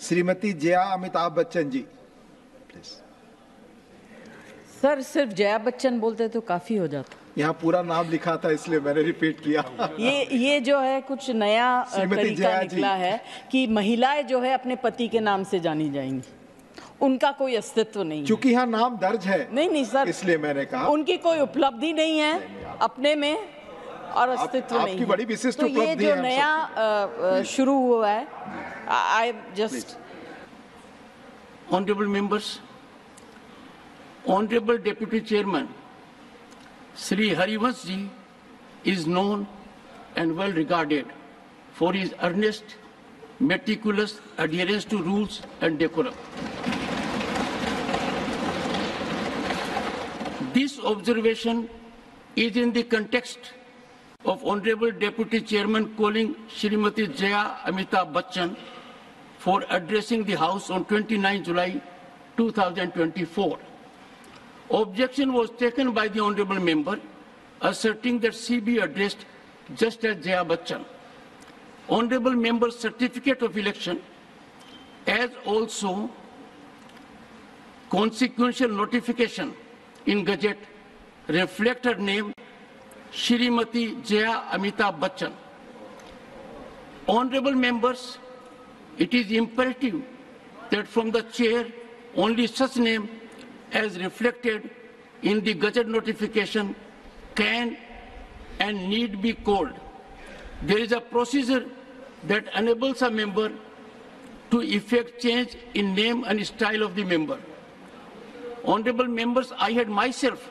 Shrimati Jaya Amitabh Bachchan ji. Please sir सिर्फ़ जया बच्चन बोलते तो काफ़ी हो जाता। यहाँ पूरा नाम लिखा था इसलिए मैंने रिपीट किया। ये ये जो है कुछ नया तरीका निकला है कि महिलाएँ जो है अपने पति के नाम से जानी जाएँगी। उनका कोई अस्तित्व नहीं चूँकि यहाँ नाम दर्ज है नहीं नहीं सर। इसलिए मैंने कहा। उनकी कोई उपलब्धि नहीं है अपने में। और अस्तित्व आप, नहीं बड़ी विशिष्ट तो ये जो नया शुरू हुआ है I just honourable members honourable deputy chairman Shri Harivansh ji is known and well regarded for his earnest meticulous adherence to rules and decorum. This observation is in the context of Honorable Deputy Chairman calling Srimati Jaya Amitabh Bachchan for addressing the House on 29 July 2024. Objection was taken by the Honorable Member, asserting that she be addressed just as Jaya Bachchan. Honorable Member's certificate of election, as also consequential notification in Gazette, reflect her name, Shrimati Jaya Amitabh Bachchan. Honorable members, it is imperative that from the chair only such name as reflected in the Gazette notification can and need be called. There is a procedure that enables a member to effect change in name and style of the member. Honorable members, I had myself,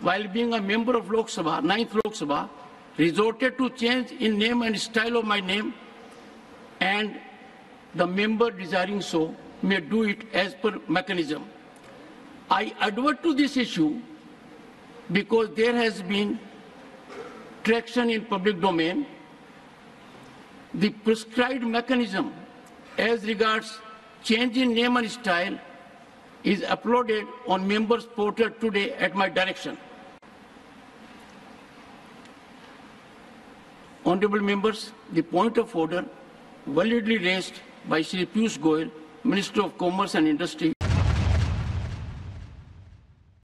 while being a member of Lok Sabha, 9th Lok Sabha, resorted to change in name and style of my name and the member desiring so may do it as per mechanism. I advert to this issue because there has been traction in public domain. The prescribed mechanism as regards change in name and style is uploaded on members portal today at my direction. Honorable members, the point of order validly raised by Sri Piyush Goyal, Minister of Commerce and Industry,